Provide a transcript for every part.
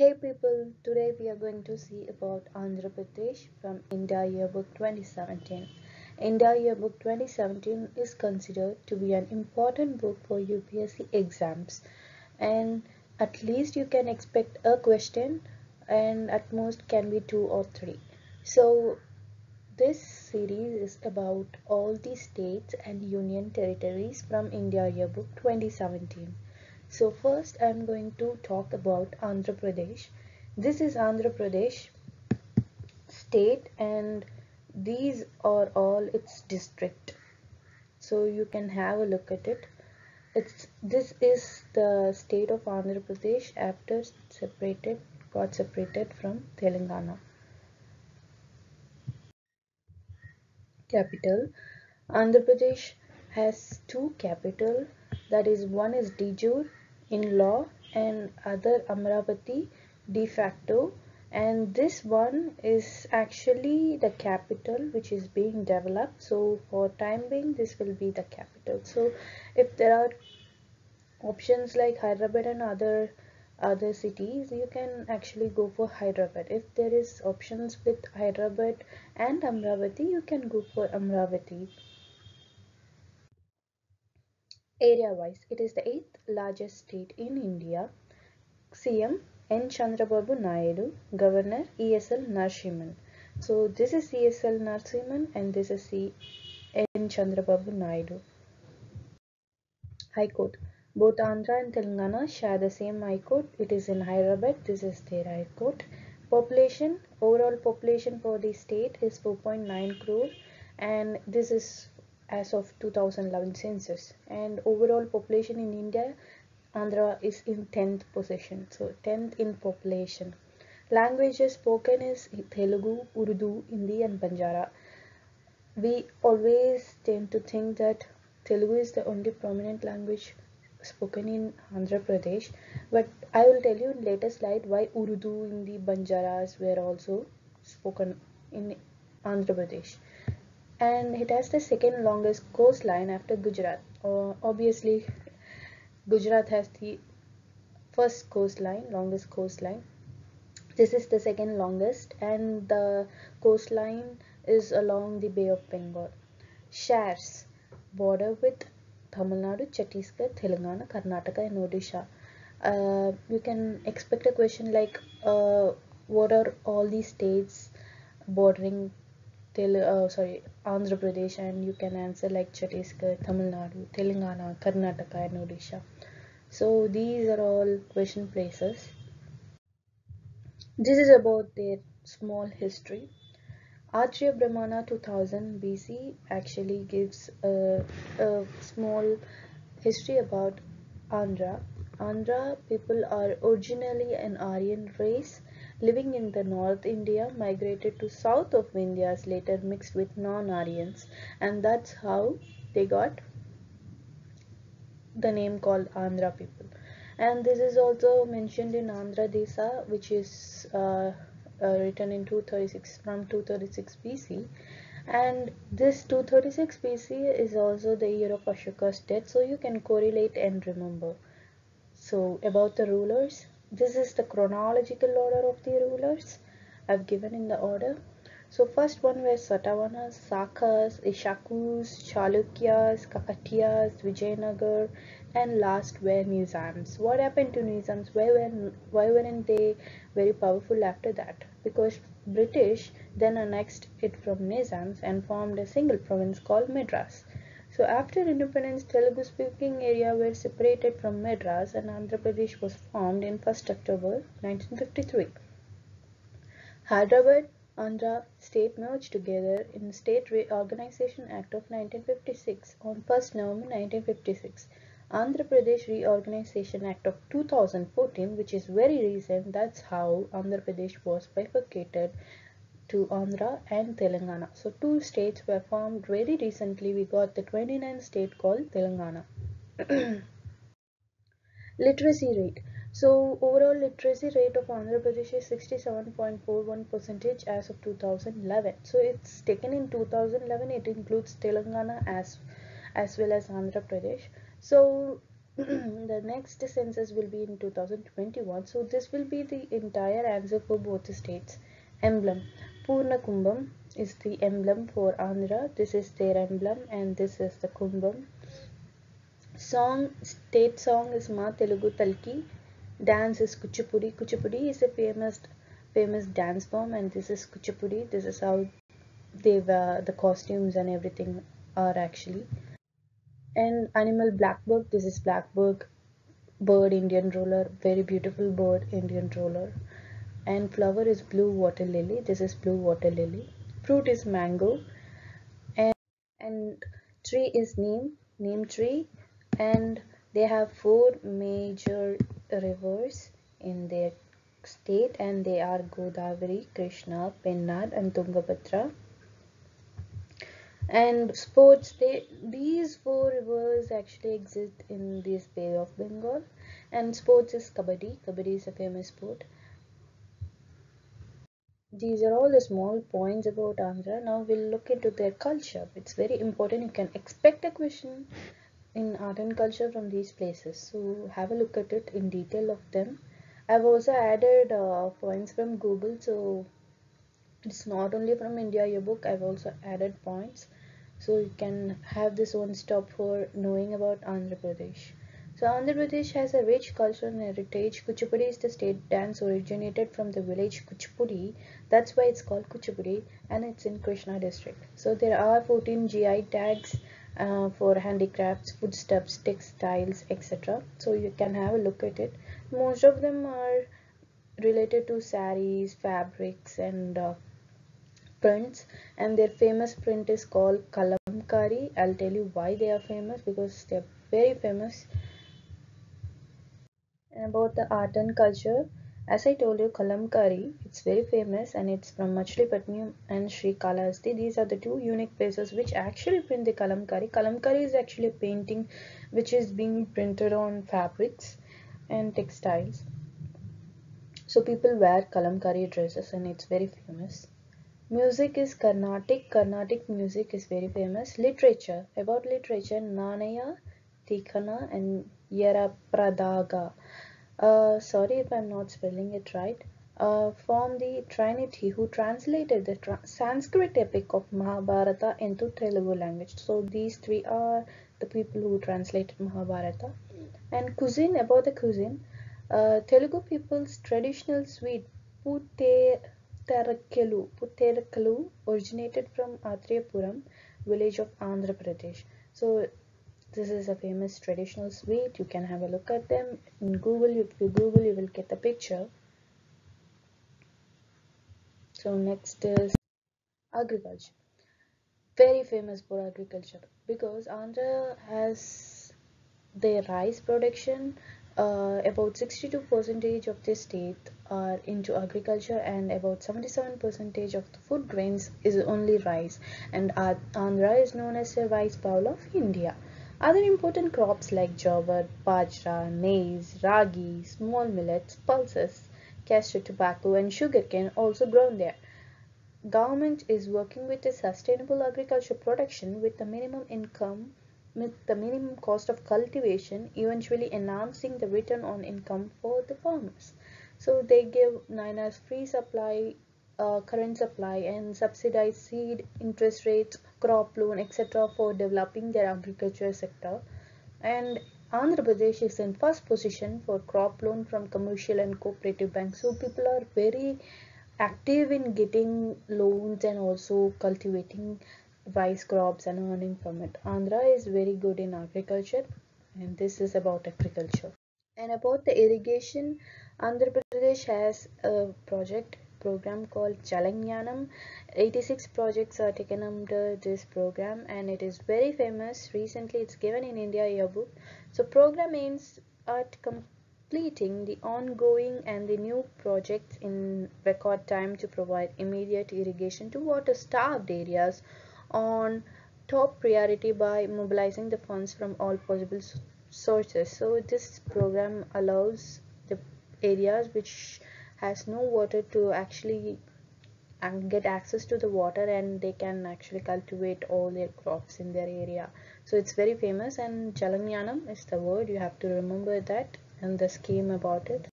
Hey people, today we are going to see about Andhra Pradesh from India Yearbook 2017. India Yearbook 2017 is considered to be an important book for UPSC exams and at least you can expect a question and at most can be two or three. So this series is about all the states and union territories from India Yearbook 2017. So first I'm going to talk about Andhra Pradesh. This is Andhra Pradesh state and these are all its district. So you can have a look at it. It's this is the state of Andhra Pradesh after separated got separated from Telangana. Capital Andhra Pradesh has two capital that is one is de jure in law and other Amravati de facto. And this one is actually the capital which is being developed. So for time being this will be the capital. So if there are options like Hyderabad and other other cities you can actually go for Hyderabad. If there is options with Hyderabad and Amravati you can go for Amravati Area wise, it is the eighth largest state in India. CM N. Chandrababu Naidu, Governor ESL Narasimhan. So this is ESL Narasimhan and this is C. N. Chandrababu Naidu. High Court. Both Andhra and Telangana share the same High Court. It is in Hyderabad. This is their High Court. Population, overall population for the state is 4.9 crore and this is as of 2011 census. And overall population in India Andhra is in 10th position so 10th in population. Languages spoken is Telugu Urdu Hindi and Banjara we always tend to think that Telugu is the only prominent language spoken in Andhra Pradesh. But I will tell you in later slide why Urdu Hindi Banjaras were also spoken in Andhra Pradesh and it has the second longest coastline after Gujarat. Uh, obviously, Gujarat has the first coastline, longest coastline. This is the second longest, and the coastline is along the Bay of Bengal. Shares border with Tamil Nadu, Chhattisgarh, Telangana, Karnataka, and Odisha. Uh, you can expect a question like, uh, what are all these states bordering Tel uh, sorry Andhra Pradesh and you can answer like Chhattisgarh, Tamil Nadu, Telangana, Karnataka and Odisha. So these are all question places. This is about their small history. Acharya Brahmana 2000 BC actually gives a, a small history about Andhra. Andhra people are originally an Aryan race living in the North India migrated to south of India later mixed with non-Aryans. And that's how they got the name called Andhra people. And this is also mentioned in Andhra Desa which is uh, uh, written in 236 from 236 BC and this 236 BC is also the year of Ashoka's death so you can correlate and remember. So about the rulers this is the chronological order of the rulers I've given in the order. So first one were Satavahanas, Sakas, Ishakus, Chalukyas, Kakatiyas, Vijayanagar and last were Nizams. What happened to Nizams? Why, were, why weren't they very powerful after that? Because British then annexed it from Nizams and formed a single province called Madras. So after independence, Telugu speaking area were separated from Madras and Andhra Pradesh was formed in 1st October 1953. Hyderabad, Andhra state merged together in State Reorganization Act of 1956 on 1st November 1956. Andhra Pradesh Reorganization Act of 2014 which is very recent that's how Andhra Pradesh was bifurcated to Andhra and Telangana. So two states were formed very recently. We got the 29th state called Telangana. literacy rate. So overall literacy rate of Andhra Pradesh is 67.41 percentage as of 2011. So it's taken in 2011. It includes Telangana as as well as Andhra Pradesh. So the next census will be in 2021 so this will be the entire answer for both the states emblem purna kumbham is the emblem for andhra. This is their emblem and this is the kumbham. Song state song is ma telugu thalliki. Dance is kuchipudi. Kuchipudi is a famous famous dance form and this is kuchipudi. This is how they wear the costumes and everything are actually. And animal blackbuck. This is blackbuck bird indian roller very beautiful bird indian roller and flower is blue water lily. This is blue water lily. Fruit is mango. And and tree is neem neem tree. And they have four major rivers in their state. And they are godavari krishna pennar and tungabhadra. And sports they these four rivers actually exist in this bay of bengal. And sports is kabaddi. Kabaddi is a famous sport these are all the small points about andhra. Now we'll look into their culture. It's very important. You can expect a question in art and culture from these places. So have a look at it in detail of them. I've also added uh, points from google. So it's not only from india yearbook. I've also added points. So you can have this one stop for knowing about andhra pradesh so andhra pradesh has a rich cultural heritage. Kuchipudi is the state dance originated from the village kuchipudi. That's why it's called kuchipudi and it's in krishna district. So there are 14 gi tags uh, for handicrafts foodstuffs textiles etc so you can have a look at it. Most of them are related to saris fabrics and uh, prints. And their famous print is called kalamkari. I'll tell you why they are famous because they're very famous about the art and culture as i told you kalamkari it's very famous and it's from machilipatnam and srikalahasti these are the two unique places which actually print the kalamkari kalamkari is actually a painting which is being printed on fabrics and textiles so people wear kalamkari dresses and it's very famous Music is Carnatic. Carnatic music is very famous. Literature. About literature, Nannaya, Tikkana and Yerrapragada. Uh, sorry if I'm not spelling it right. Uh, from the Trinity who translated the tra Sanskrit epic of Mahabharata into Telugu language. So these three are the people who translated Mahabharata. And cuisine, about the cuisine, uh, Telugu people's traditional sweet, Pute Putharekulu. Putharekulu originated from Athreyapuram village of Andhra Pradesh. So this is a famous traditional sweet. You can have a look at them in Google. If you Google, you will get the picture. So next is agriculture. Very famous for agriculture because Andhra has their rice production uh, about 62 percentage of the state are into agriculture and about 77 percentage of the food grains is only rice and andhra is known as the rice bowl of india other important crops like jowar bajra maize ragi small millets pulses castor tobacco and sugarcane also grown there government is working with a sustainable agriculture production with a minimum income with the minimum cost of cultivation, eventually enhancing the return on income for the farmers. So they give Ninas free supply, uh, current supply and subsidized seed, interest rates, crop loan, etc. for developing their agriculture sector. And Andhra Pradesh is in first position for crop loan from commercial and cooperative banks. So people are very active in getting loans and also cultivating rice crops and earning from it. Andhra is very good in agriculture and this is about agriculture. And about the irrigation, Andhra Pradesh has a project program called Jalayagnam. 86 projects are taken under this program and it is very famous. Recently it's given in India yearbook. So program aims at completing the ongoing and the new projects in record time to provide immediate irrigation to water starved areas on top priority by mobilizing the funds from all possible sources so this program allows the areas which has no water to actually and get access to the water and they can actually cultivate all their crops in their area so it's very famous and Jalayagnam is the word you have to remember that and the scheme about it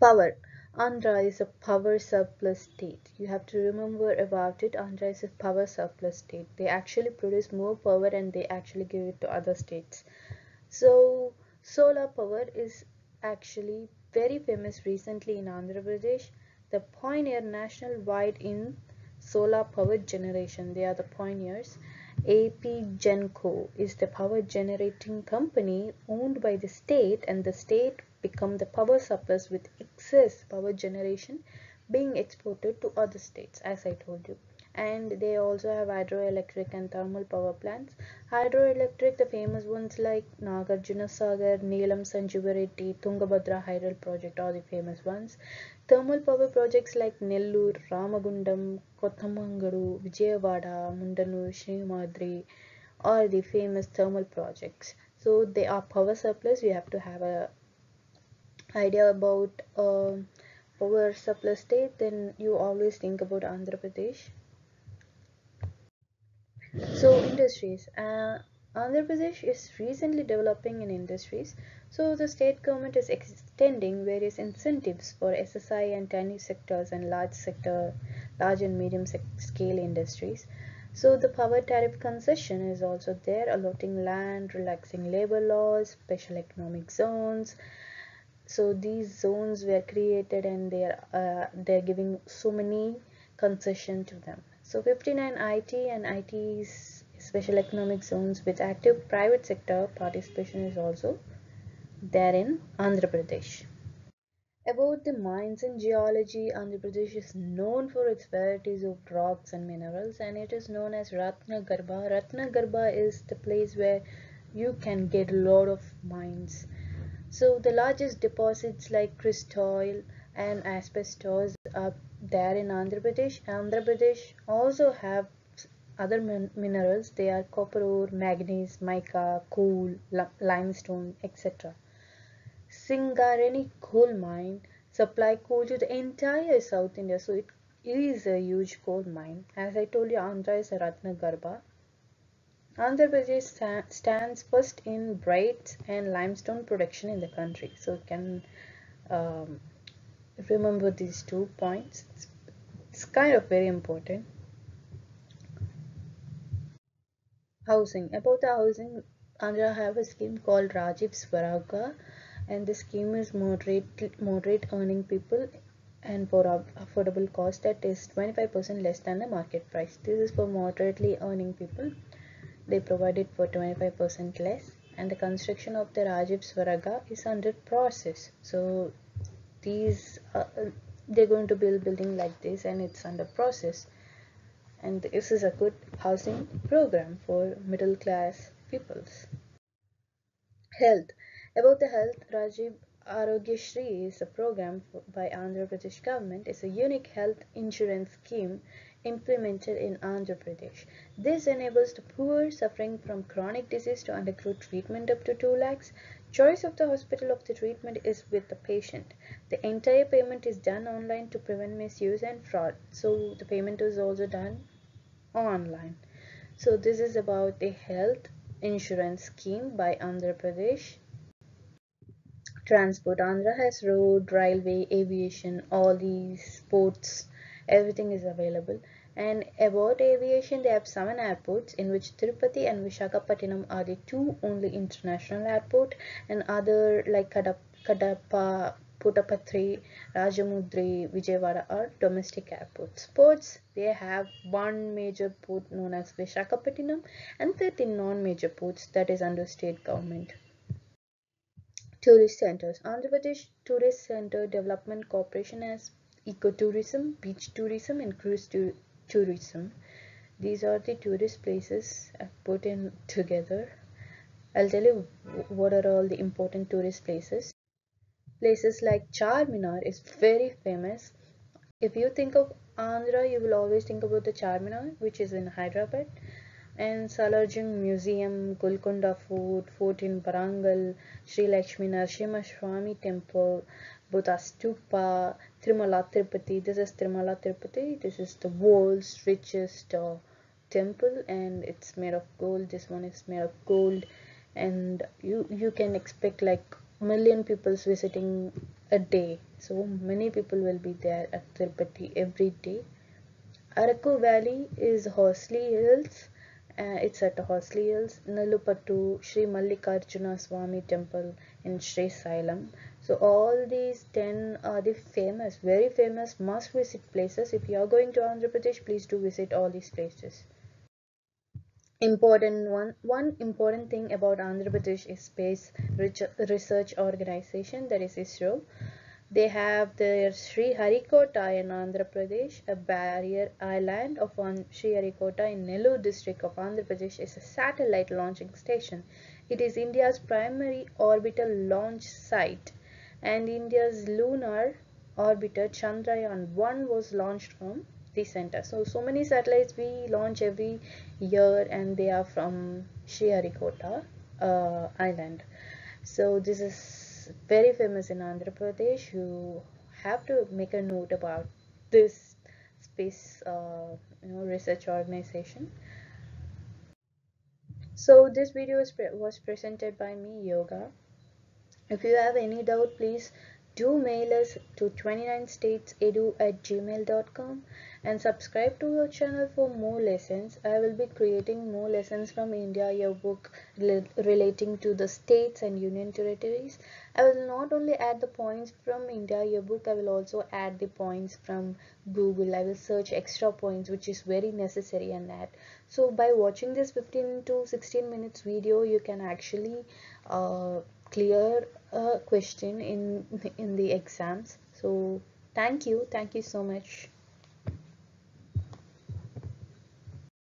power Andhra is a power surplus state. You have to remember about it. Andhra is a power surplus state. They actually produce more power and they actually give it to other states. So solar power is actually very famous recently in Andhra Pradesh. The pioneer national wide in solar power generation. They are the pioneers. AP Genco is the power generating company owned by the state and the state become the power surplus with excess power generation being exported to other states as I told you and they also have hydroelectric and thermal power plants. Hydroelectric, the famous ones like Nagarjuna Sagar, Neelam Sanjeevareddy, Tungabhadra Hydel project are the famous ones. Thermal power projects like Nellore, Ramagundam, Kothamangadu, Vijayawada, Muddanur, Simhadri are the famous thermal projects. So they are power surplus. We have to have a idea about uh, power surplus state. Then you always think about Andhra Pradesh. So industries. Uh, Andhra Pradesh is recently developing in industries. So the state government is extending various incentives for SSI and tiny sectors and large sector, large and medium scale industries. So the power tariff concession is also there, allotting land, relaxing labor laws, special economic zones. So these zones were created and they are uh, they're giving so many concession to them. So 59 IT and ITES special economic zones with active private sector participation is also there in Andhra Pradesh. About the mines and geology, Andhra Pradesh is known for its varieties of rocks and minerals and it is known as Ratna Garbha. Ratna Garbha is the place where you can get a lot of mines. So the largest deposits like chrysotile and asbestos are there in Andhra Pradesh. Andhra Pradesh also have other min minerals. They are copper ore, manganese, mica, coal, limestone, etc. Singareni coal mine supply coal to the entire South India. So it is a huge coal mine. As I told you, Andhra is a Ratnagarbha. Andhra Pradesh stands first in bright and limestone production in the country. So you can um, remember these two points it's, it's kind of very important. Housing. About the housing Andhra have a scheme called Rajiv Swagruha and the scheme is moderate moderate earning people and for affordable cost that is 25% less than the market price. This is for moderately earning people. They provide it for 25% less and the construction of the Rajiv Swagruha is under process. So these uh, they're going to build building like this and it's under process and this is a good housing program for middle class peoples health about the health rajiv Arogya Shri is a program by Andhra Pradesh government. It's a unique health insurance scheme implemented in Andhra Pradesh. This enables the poor suffering from chronic disease to undergo treatment up to 2 lakhs. Choice of the hospital of the treatment is with the patient. The entire payment is done online to prevent misuse and fraud. So the payment is also done online. So this is about the health insurance scheme by Andhra Pradesh transport. Andhra has road, railway, aviation, all these ports, everything is available. And about aviation, they have seven airports in which Tirupati and Vishakhapatnam are the two only international airport and other like Kadapa, Puttaparthi, Rajahmundry, Vijayawada are domestic airports. Ports, they have one major port known as Vishakhapatnam and 13 non-major ports that is under state government. Tourist centers. Andhra Pradesh Tourist Center Development Corporation has ecotourism, beach tourism and cruise tourism. These are the tourist places I've put in together. I'll tell you what are all the important tourist places. Places like Charminar is very famous. If you think of Andhra, you will always think about the Charminar, which is in Hyderabad, and Salarjung Museum, Golconda Fort, Fort in Warangal, Sri Lakshmi Narasimha Swami Temple, Buddha Stupa, Tirumala Tirupati. This is Tirumala Tirupati. This is the world's richest uh, temple and it's made of gold this one is made of gold and you you can expect like million people visiting a day so many people will be there at Tirupati every day Araku Valley is Horsley Hills uh, it's at Horsley Hills Nelapattu Sri Mallikarjuna Swami temple in Sri Sailam so all these 10 are the famous very famous must visit places. If you are going to Andhra Pradesh please do visit all these places. Important one one important thing about Andhra Pradesh is space research organization that is ISRO. They have their Sri Harikota in Andhra Pradesh, a barrier island of Sri Harikota in Nellore district of Andhra Pradesh is a satellite launching station. It is India's primary orbital launch site and India's lunar orbiter Chandrayaan-1 was launched from the center. So, so many satellites we launch every year and they are from Sri Harikota uh, island. So, this is very famous in Andhra Pradesh. You have to make a note about this space uh, you know, research organization. So this video pre was presented by me, Yoga. If you have any doubt, please do mail us to 29statesedu at gmail.com and subscribe to our channel for more lessons. I will be creating more lessons from India yearbook relating to the states and union territories. I will not only add the points from India yearbook, I will also add the points from Google. I will search extra points which is very necessary and that. So by watching this 15 to 16 minutes video, you can actually uh, clear question in in the exams. So thank you. Thank you so much.